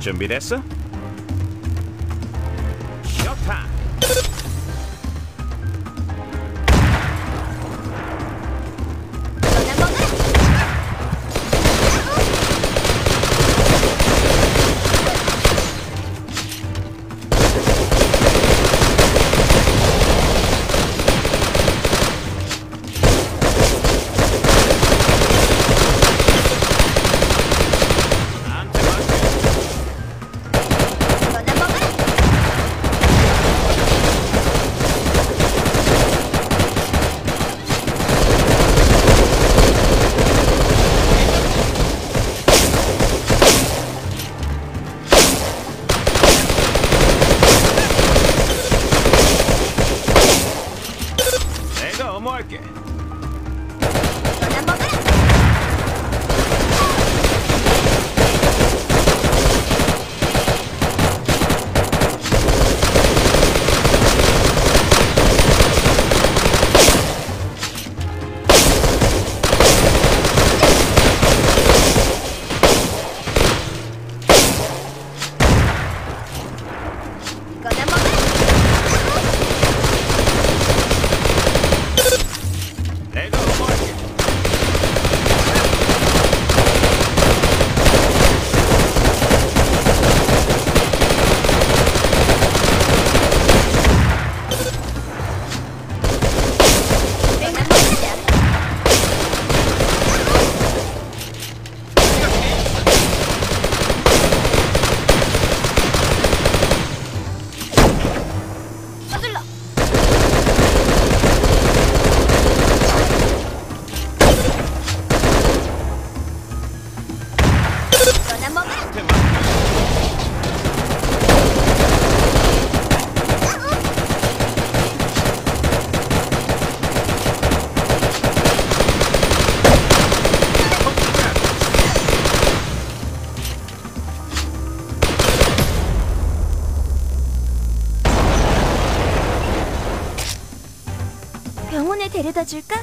Jambiressa? again. 병원에 데려다 줄까?